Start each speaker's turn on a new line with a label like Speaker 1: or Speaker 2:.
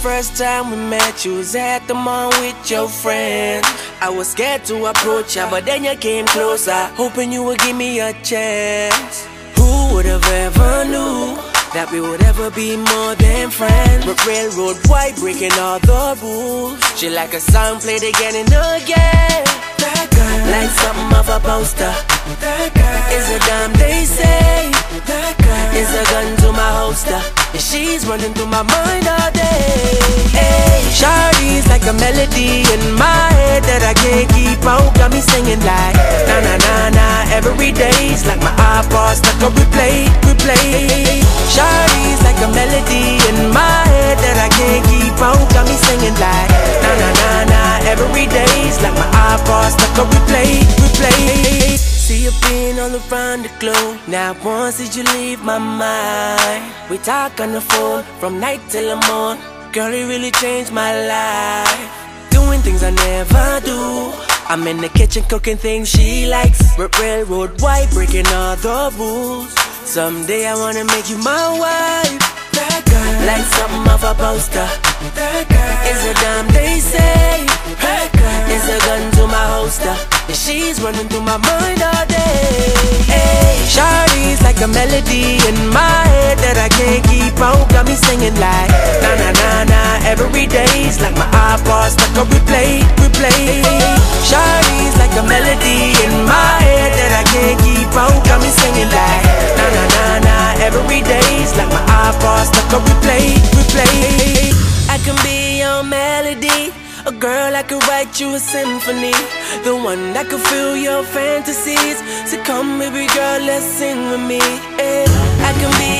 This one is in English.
Speaker 1: first time we met? You was at the mall with your friend. I was scared to approach ya, but then you came closer, hoping you would give me a chance. Who would have ever knew that we would ever be more than friends? But railroad white breaking all the rules. She like a song played again and again. That girl, like something off a poster. That girl is a damn they say. That girl is a gun to my holster. And she's running through my mind all day. Melody in my head that I can't keep out. Got me singing like na na na na every day's like my iPod stuck on replay, replay. Shawty's like a melody in my head that I can't keep out. Got me singing like na na na na every day's like my iPod stuck on replay, replay. See you being all around the globe. Now once did you leave my mind? We talk on the phone from night till the morn. Girl, it really changed my life. Doing things I never do. I'm in the kitchen cooking things she likes. R- railroad white, breaking all the rules. Someday I wanna make you my wife. That girl, like something off a poster. That girl is a damn they say. That girl is a gun to my holster. And she's running through my mind all day. Hey, Shawty's like a melody in my head that I can't keep out. Got me singing like na na na na every day's like my iPod stuck on replay, replay. Shawty's like a melody in my head that I can't keep. Got me singing like na na na na every day's like my iPod stuck on replay, replay. I can be your melody. A girl I could write you a symphony The one that could fill your fantasies So come baby girl, let's sing with me yeah. I can be